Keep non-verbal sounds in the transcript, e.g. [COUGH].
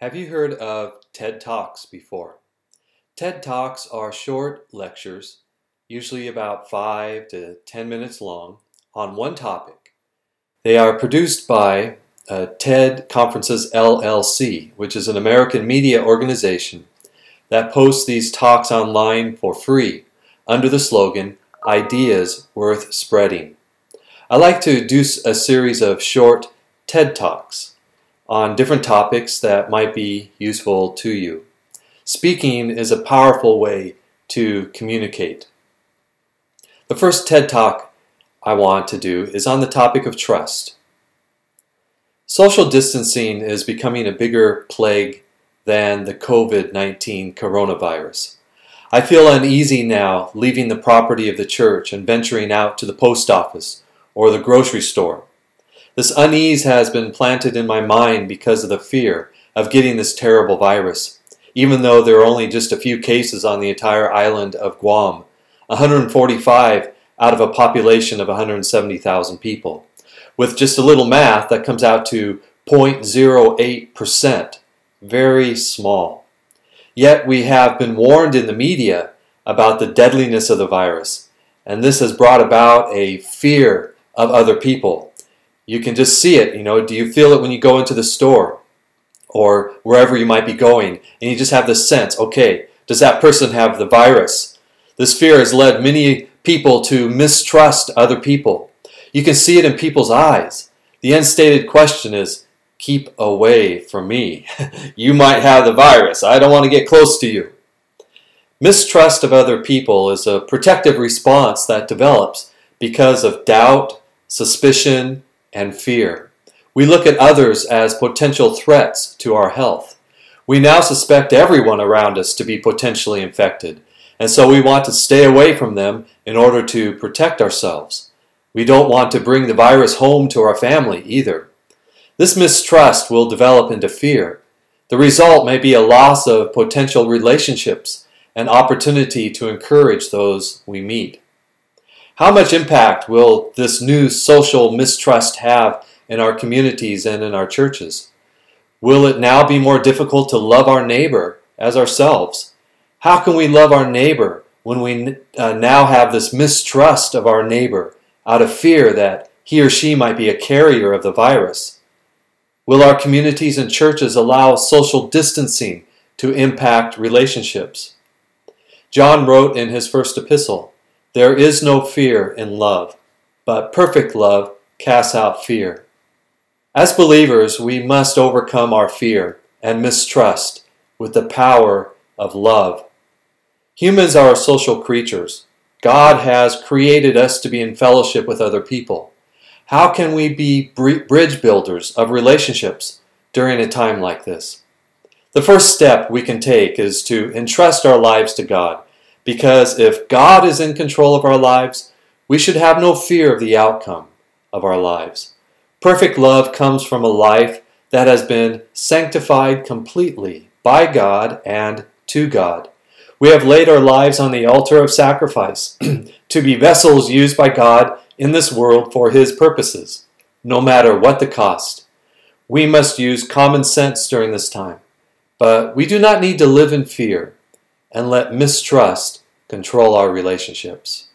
Have you heard of TED Talks before? TED Talks are short lectures, usually about 5 to 10 minutes long, on one topic. They are produced by uh, TED Conferences LLC, which is an American media organization that posts these talks online for free under the slogan Ideas Worth Spreading. I like to do a series of short TED Talks on different topics that might be useful to you. Speaking is a powerful way to communicate. The first TED Talk I want to do is on the topic of trust. Social distancing is becoming a bigger plague than the COVID 19 coronavirus. I feel uneasy now leaving the property of the church and venturing out to the post office or the grocery store. This unease has been planted in my mind because of the fear of getting this terrible virus, even though there are only just a few cases on the entire island of Guam, 145 out of a population of 170,000 people. With just a little math, that comes out to 0.08%, very small. Yet we have been warned in the media about the deadliness of the virus, and this has brought about a fear of other people you can just see it. You know, do you feel it when you go into the store or wherever you might be going, and you just have this sense, okay, does that person have the virus? This fear has led many people to mistrust other people. You can see it in people's eyes. The unstated question is, keep away from me. [LAUGHS] you might have the virus. I don't want to get close to you. Mistrust of other people is a protective response that develops because of doubt, suspicion, and fear. We look at others as potential threats to our health. We now suspect everyone around us to be potentially infected, and so we want to stay away from them in order to protect ourselves. We don't want to bring the virus home to our family either. This mistrust will develop into fear. The result may be a loss of potential relationships and opportunity to encourage those we meet. How much impact will this new social mistrust have in our communities and in our churches? Will it now be more difficult to love our neighbor as ourselves? How can we love our neighbor when we uh, now have this mistrust of our neighbor out of fear that he or she might be a carrier of the virus? Will our communities and churches allow social distancing to impact relationships? John wrote in his first epistle, there is no fear in love, but perfect love casts out fear. As believers, we must overcome our fear and mistrust with the power of love. Humans are social creatures. God has created us to be in fellowship with other people. How can we be bridge builders of relationships during a time like this? The first step we can take is to entrust our lives to God because if God is in control of our lives, we should have no fear of the outcome of our lives. Perfect love comes from a life that has been sanctified completely by God and to God. We have laid our lives on the altar of sacrifice [CLEARS THROAT] to be vessels used by God in this world for His purposes, no matter what the cost. We must use common sense during this time, but we do not need to live in fear and let mistrust control our relationships.